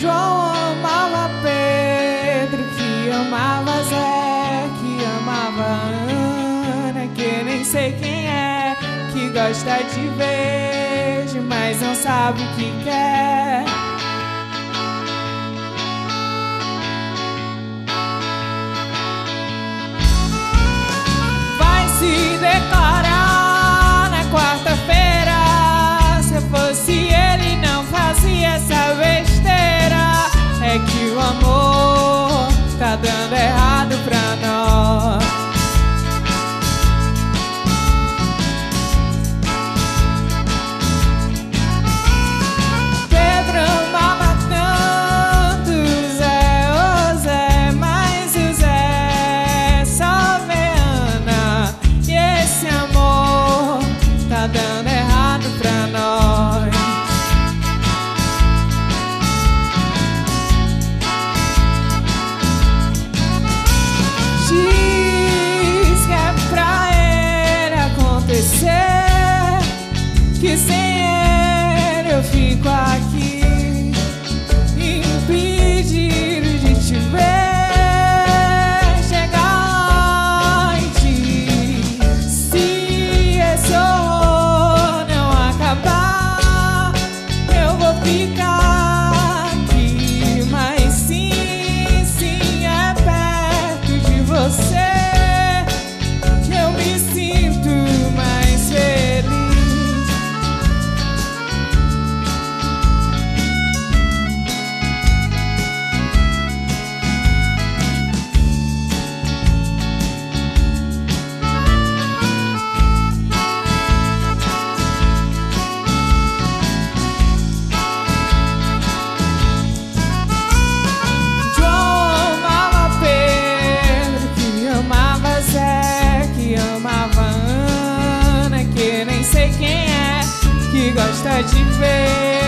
João amava Pedro, que amava Zé, que amava Ana, que nem sei quem é, que gosta de beijo, mas não sabe o que quer. Vai se declarar na quarta-feira. Se fosse ele, não fazia saber. gosta de ver.